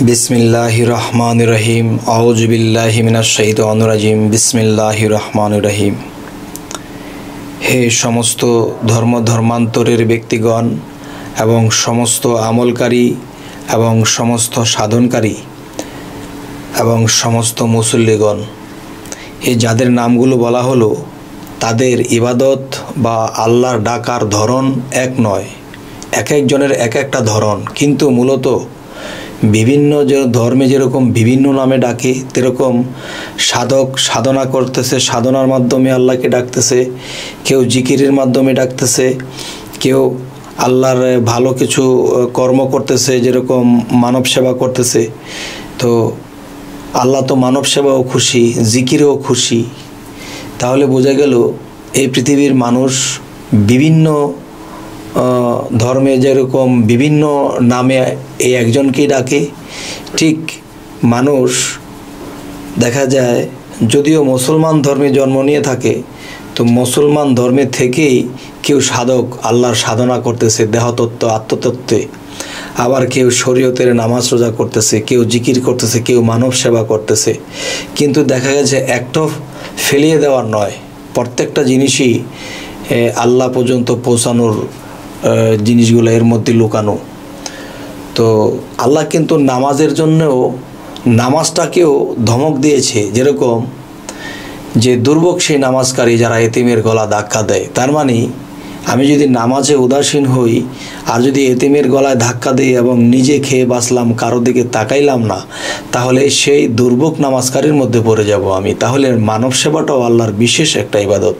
বিসমিল্লাহ রহমান রহিম আউজবিল্লাহিমিনাশাইতানুরাজিম বিসমিল্লাহ রহমান রহিম হে সমস্ত ধর্ম ধর্মান্তরের ব্যক্তিগণ এবং সমস্ত আমলকারী এবং সমস্ত সাধনকারী এবং সমস্ত মুসল্লিগণ এই যাদের নামগুলো বলা হলো, তাদের ইবাদত বা আল্লাহর ডাকার ধরন এক নয়, এক একজনের এক একটা ধরন। কিন্তু মূলত বিভিন্ন যে ধর্মে যেরকম বিভিন্ন নামে ডাকে, তেরকম সাধক সাধনা করতেছে, সাধনার মাধ্যমে আল্লাহকে ডাকতেছে, কেউ জিকিরের মাধ্যমে ডাকতেছে, কেউ আল্লাহর ভালো কিছু কর্ম করতেছে, যেরকম মানব সেবা করতেছে। তো আল্লাহ তো মানব সেবাও খুশি, জিকিরেও খুশি। তাহলে বোঝা গেল, এই পৃথিবীর মানুষ বিভিন্ন ধর্মে যেরকম বিভিন্ন নামে এই একজনকেই ডাকে, ঠিক মানুষ দেখা যায় যদিও মুসলমান ধর্মে জন্ম নিয়ে থাকে, তো মুসলমান ধর্মে থেকেই কেউ সাধক আল্লাহর সাধনা করতেছে, দেহতত্ত্ব, আত্মতত্ত্বে। আবার কেউ শরীয়তের নামাজ রোজা করতেছে, কেউ জিকির করতেছে, কেউ মানব সেবা করতেছে। কিন্তু দেখা গেছে একটাও ফেলিয়ে দেওয়ার নয়। প্রত্যেকটা জিনিসই আল্লাহ পর্যন্ত পৌঁছানোর জিনিসগুলো এর মধ্যে লুকানো। তো আল্লাহ কিন্তু নামাজের জন্যও নামাজটাকেও ধমক দিয়েছে, যেরকম যে দুর্ভোগ সেই নামাজকারী যারা এতিমের গলা ধাক্কা দেয়। তার মানে আমি যদি নামাজে উদাসীন হই আর যদি এতিমের গলায় ধাক্কা দিই এবং নিজে খেয়ে বাঁচলাম, কারও দিকে তাকাইলাম না, তাহলে সেই দুর্ভোগ নামাজকারীর মধ্যে পড়ে যাব আমি। তাহলে মানব সেবাটাও আল্লাহর বিশেষ একটা ইবাদত।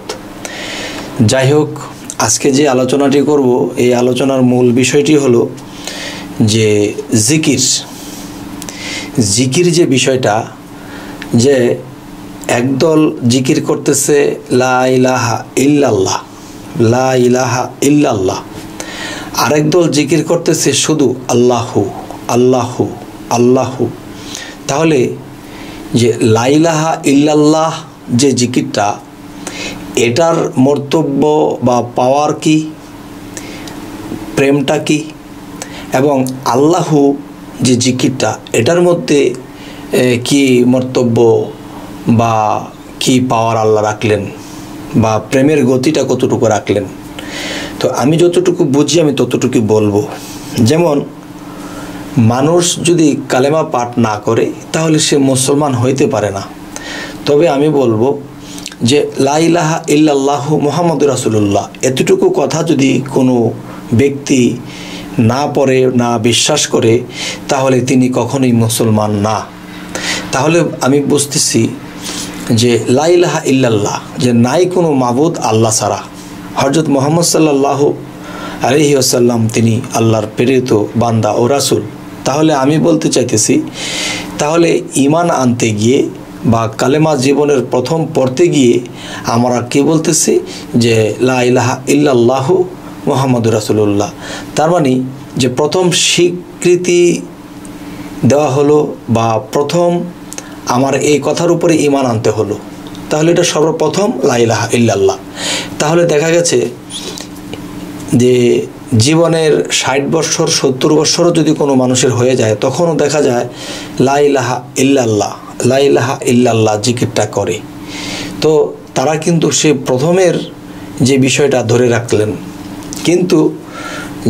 যাই হোক আজকে যে আলোচনাটি করব, এই আলোচনার মূল বিষয়টি হলো যে জিকির। জিকির যে বিষয়টা, যে একদল জিকির করতেছে, লা ইলাহা ইল্লাল্লাহ, লা ইলাহা ইল্লাল্লাহ। আরেক দল জিকির করতেছে শুধু আল্লাহু আল্লাহু আল্লাহু। তাহলে যে লাইলাহা ইল্লাল্লাহ যে জিকিরটা এটার মর্তব্য বা পাওয়ার কি? প্রেমটা কি? এবং আল্লাহু যে জিকিরটা, এটার মধ্যে কি মর্তব্য বা কি পাওয়ার আল্লাহ রাখলেন বা প্রেমের গতিটা কতটুকু রাখলেন? তো আমি যতটুকু বুঝি, আমি ততটুকু বলব। যেমন, মানুষ যদি কালেমা পাঠ না করে, তাহলে সে মুসলমান হইতে পারে না। তবে আমি বলব যে লাইলাহা ইল্লাল্লাহ মোহাম্মদ রাসুল্লাহ এতটুকু কথা যদি কোনো ব্যক্তি না পড়ে, না বিশ্বাস করে, তাহলে তিনি কখনোই মুসলমান না। তাহলে আমি বুঝতেছি যে লাইলাহা ইল্লাল্লাহ, যে নাই কোনো মাবুদ আল্লাহ ছাড়া। হজরত মোহাম্মদ সাল্লাহ আলহি আসাল্লাম তিনি আল্লাহর প্রেরিত বান্দা ও রাসুল। তাহলে আমি বলতে চাইতেছি, তাহলে ইমান আনতে গিয়ে বা কালেমা জীবনের প্রথম পড়তে গিয়ে আমরা কি বলতেছি? যে লা ইলাহা ইল্লাল্লাহু মোহাম্মদ রাসুল্লাহ তার মানে যে প্রথম স্বীকৃতি দেওয়া হলো বা প্রথম আমার এই কথার উপরে ইমান আনতে হলো। তাহলে এটা সর্বপ্রথম লাইলাহা ইল্লাল্লাহ। তাহলে দেখা গেছে যে জীবনের ষাট বৎসর, সত্তর বৎসরও যদি কোনো মানুষের হয়ে যায়, তখনও দেখা যায় লাইলাহা ইল্লাল্লাহ লাইলাহা ইল্লাল্লাহ জিকিরটা করে। তো তারা কিন্তু সে প্রথমের যে বিষয়টা ধরে রাখলেন, কিন্তু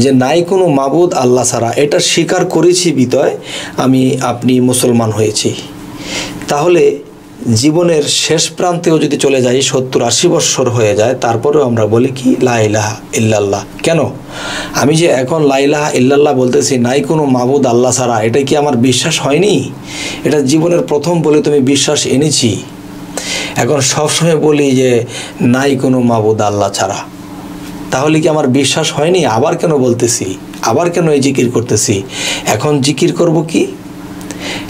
যে নাই কোনো মাবুদ আল্লাহ ছাড়া, এটা স্বীকার করেছি বিতয় আমি, আপনি মুসলমান হয়েছি। তাহলে জীবনের শেষ প্রান্তেও যদি চলে যাই, সত্তর আশি বৎসর হয়ে যায়, তারপরেও আমরা বলি কি লাইলাহা ইল্লাল্লাহ। কেন? আমি যে এখন লাইলাহা ইল্লাল্লাহ বলতেছি, নাই কোনো মাবুদ আল্লাহ ছাড়া, এটা কি আমার বিশ্বাস হয়নি? এটা জীবনের প্রথম বলে তুমি বিশ্বাস এনেছি। এখন সবসময় বলি যে, নাই কোনো মাবুদ আল্লাহ ছাড়া। তাহলে কি আমার বিশ্বাস হয়নি? আবার কেন বলতেছি? আবার কেন এই জিকির করতেছি? এখন জিকির করব কি?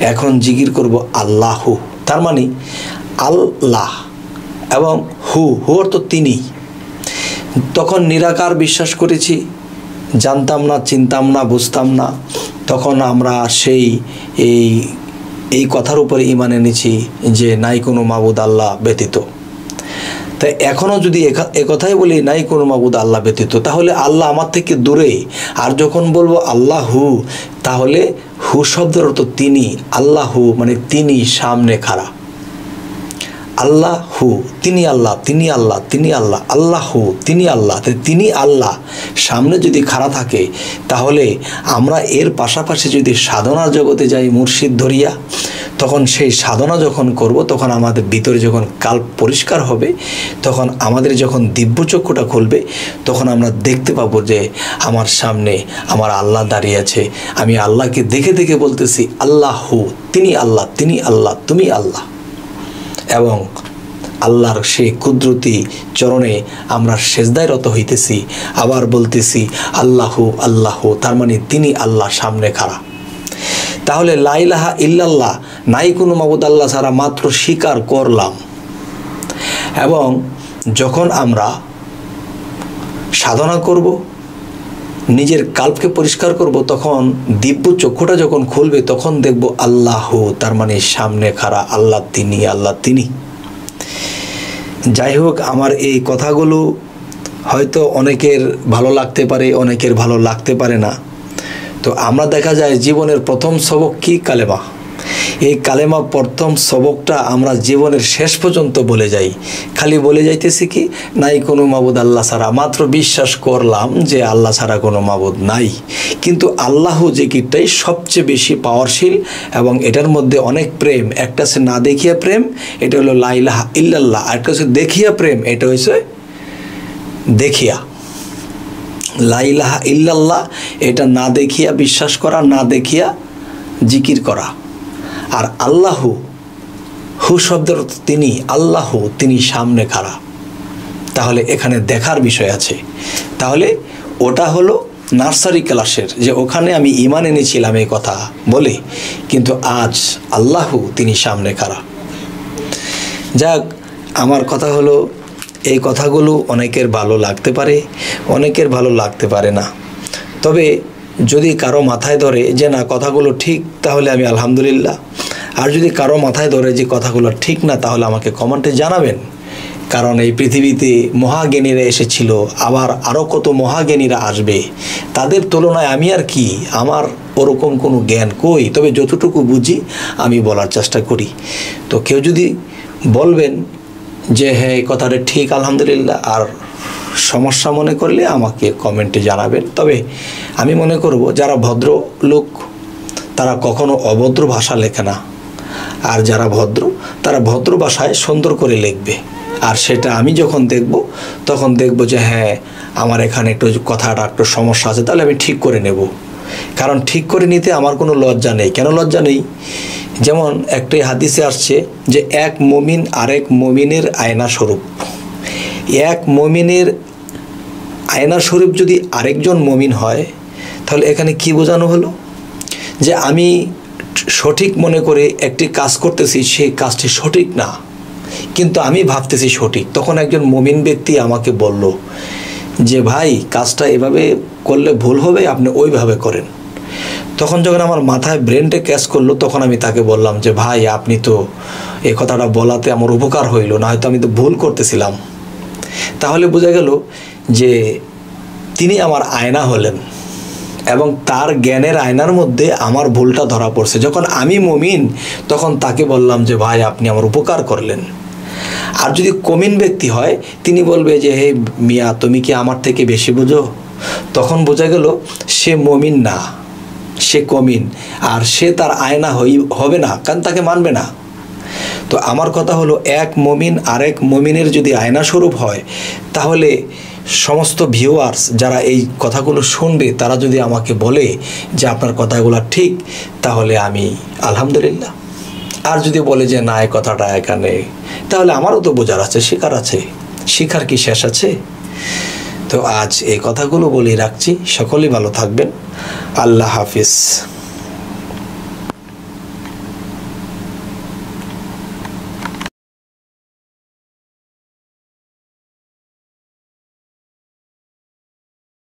এখন জিকির করব আল্লাহু। তার মানে আল্লাহ এবং হু হু অর্থ তিনি। তখন নিরাকার বিশ্বাস করেছি, জানতাম না, চিনতাম না, বুঝতাম না। তখন আমরা সেই এই এই কথার উপরে ইমান এনেছি যে নাই কোনো মাবুদ আল্লাহ ব্যতীত। তাই এখনও যদি কথাই বলি, নাই কোনো মাবুদ আল্লাহ ব্যতীত, তাহলে আল্লাহ আমার থেকে দূরে। আর যখন বলব আল্লাহু তাহলে হু শব্দের অর্থ তিনি আল্লাহু মানে তিনি সামনে খাড়া। আল্লাহ হু তিনি আল্লাহ তিনি আল্লাহ তিনি আল্লাহ আল্লাহ হু তিনি আল্লাহ তিনি আল্লাহ। সামনে যদি খাড়া থাকে, তাহলে আমরা এর পাশাপাশি যদি সাধনার জগতে যাই মুর্শিদ ধরিয়া, তখন সেই সাধনা যখন করব, তখন আমাদের ভিতরে যখন কাল পরিষ্কার হবে, তখন আমাদের যখন দিব্যচক্ষুটা খুলবে, তখন আমরা দেখতে পাবো যে আমার সামনে আমার আল্লাহ দাঁড়িয়ে আছে। আমি আল্লাহকে দেখে দেখে বলতেছি, আল্লাহ হু তিনি আল্লাহ তিনি আল্লাহ, তুমি আল্লাহ। এবং আল্লাহর সেই কুদরতি চরণে আমরা সেজদায় রত হইতেছি। আবার বলতেছি, আল্লাহু, আল্লাহ। তার মানে তিনি আল্লাহ সামনে খাড়া। তাহলে লাইলাহা ইল্লাল্লাহ, নাই কোনো মাবুদ আল্লাহ ছাড়া মাত্র স্বীকার করলাম। এবং যখন আমরা সাধনা করব নিজের কাল্পকে পরিষ্কার করব, তখন দিব্য চক্ষুটা যখন খুলবে, তখন দেখব আল্লাহ, তার মানে সামনে খাড়া আল্লাহ তিনি আল্লাহ তিনি। যাই হোক, আমার এই কথাগুলো হয়তো অনেকের ভালো লাগতে পারে, অনেকের ভালো লাগতে পারে না। তো আমরা দেখা যায় জীবনের প্রথম সবক কী কালেমা? এই কালেমা প্রথম সবকটা আমরা জীবনের শেষ পর্যন্ত বলে যাই। খালি বলে যাইতেছি কি, নাই কোনো মাবুদ আল্লাহ ছাড়া। মাত্র বিশ্বাস করলাম যে আল্লাহ ছাড়া কোনো মাবুদ নাই। কিন্তু আল্লাহ যে কিটাই সবচেয়ে বেশি পাওয়ারশীল এবং এটার মধ্যে অনেক প্রেম। একটা সে না দেখিয়া প্রেম, এটা হলো লাইলাহা ইল্লাল্লাহ। আর একটা হচ্ছে দেখিয়া প্রেম, এটা হচ্ছে দেখিয়া। লাইলাহা ইল্লাল্লাহ, এটা না দেখিয়া বিশ্বাস করা, না দেখিয়া জিকির করা। আর আল্লাহু, হু শব্দের তিনি, আল্লাহ, তিনি সামনে খাড়া। তাহলে এখানে দেখার বিষয় আছে। তাহলে ওটা হলো নার্সারি ক্লাসের, যে ওখানে আমি ইমান এনেছিলাম এই কথা বলে, কিন্তু আজ আল্লাহু, তিনি সামনে খাড়া। যাক, আমার কথা হলো, এই কথাগুলো অনেকের ভালো লাগতে পারে, অনেকের ভালো লাগতে পারে না। তবে যদি কারও মাথায় ধরে যে না, কথাগুলো ঠিক, তাহলে আমি আলহামদুলিল্লাহ। আর যদি কারও মাথায় ধরে যে কথাগুলো ঠিক না, তাহলে আমাকে কমেন্টে জানাবেন। কারণ এই পৃথিবীতে মহাজ্ঞানীরা এসেছিল, আবার আরও কত মহাজ্ঞানীরা আসবে, তাদের তুলনায় আমি আর কি, আমার ওরকম কোনো জ্ঞান কই? তবে যতটুকু বুঝি, আমি বলার চেষ্টা করি। তো কেউ যদি বলবেন যে হ্যাঁ এই কথাটা ঠিক, আলহামদুলিল্লাহ, আর সমস্যা মনে করলে আমাকে কমেন্টে জানাবেন। তবে আমি মনে করব, যারা ভদ্র লোক তারা কখনো অভদ্র ভাষা লেখে না। আর যারা ভদ্র, তারা ভদ্র ভাষায় সুন্দর করে লিখবে। আর সেটা আমি যখন দেখব, তখন দেখব যে হ্যাঁ আমার এখানে একটু কথাটা একটু সমস্যা আছে, তাহলে আমি ঠিক করে নেব। কারণ ঠিক করে নিতে আমার কোনো লজ্জা নেই। কেন লজ্জা নেই? যেমন একটি হাদিসে আসছে যে, এক মমিন আরেক মমিনের আয়না স্বরূপ এক মমিনের আয়না স্বরূপ যদি আরেকজন মমিন হয়, তাহলে এখানে কি বোঝানো হলো? যে আমি সঠিক মনে করে একটি কাজ করতেছি, সেই কাজটি সঠিক না। কিন্তু আমি ভাবতেছি সঠিক। তখন একজন মমিন ব্যক্তি আমাকে বলল যে, ভাই, কাজটা এভাবে করলে ভুল হবে, আপনি ওইভাবে করেন। তখন যখন আমার মাথায় ব্রেনটা ক্যাচ করল, তখন আমি তাকে বললাম যে, ভাই, আপনি তো এ কথাটা বলাতে আমার উপকার হইল না হয়তো আমি তো ভুল করতেছিলাম। তাহলে বোঝা গেল যে, তিনি আমার আয়না হলেন। এবং তার জ্ঞানের আয়নার মধ্যে আমার ভুলটা ধরা পড়ছে। যখন আমি মমিন, তখন তাকে বললাম যে, ভাই, আপনি আমার উপকার করলেন। আর যদি কমিন ব্যক্তি হয়, তিনি বলবে যে, হে মিয়া, তুমি কি আমার থেকে বেশি বোঝো? তখন বোঝা গেল, সে মমিন না, সে কমিন। আর সে তার আয়না হই, হবে না, কারণ তাকে মানবে না। তো আমার কথা হলো, এক মমিন আরেক মমিনের যদি আয়না স্বরূপ হয়, তাহলে সমস্ত ভিউয়ার্স যারা এই কথাগুলো শুনবে, তারা যদি আমাকে বলে যে আপনার কথাগুলো ঠিক, তাহলে আমি আলহামদুলিল্লাহ। আর যদি বলে যে না এ কথাটা এখানে তাহলে আমারও তো বোঝার আছে, শিকার আছে। শেখার কি শেষ আছে? তো আজ এই কথাগুলো বলে রাখছি। সকলেই ভালো থাকবেন। আল্লাহ হাফিজ।